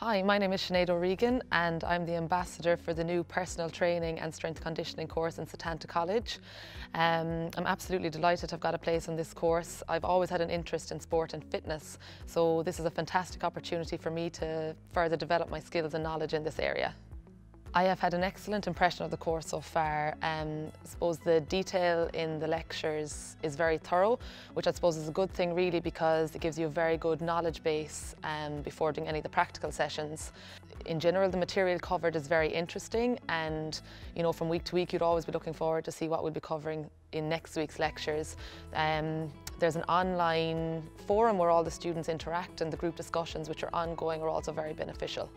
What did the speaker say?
Hi, my name is Sinéad O'Regan and I'm the ambassador for the new personal training and strength conditioning course in Setanta College. Um, I'm absolutely delighted I've got a place on this course. I've always had an interest in sport and fitness, so this is a fantastic opportunity for me to further develop my skills and knowledge in this area. I have had an excellent impression of the course so far. Um, I suppose the detail in the lectures is very thorough, which I suppose is a good thing really because it gives you a very good knowledge base um, before doing any of the practical sessions. In general, the material covered is very interesting and you know from week to week you'd always be looking forward to see what we'll be covering in next week's lectures. Um, there's an online forum where all the students interact and the group discussions which are ongoing are also very beneficial.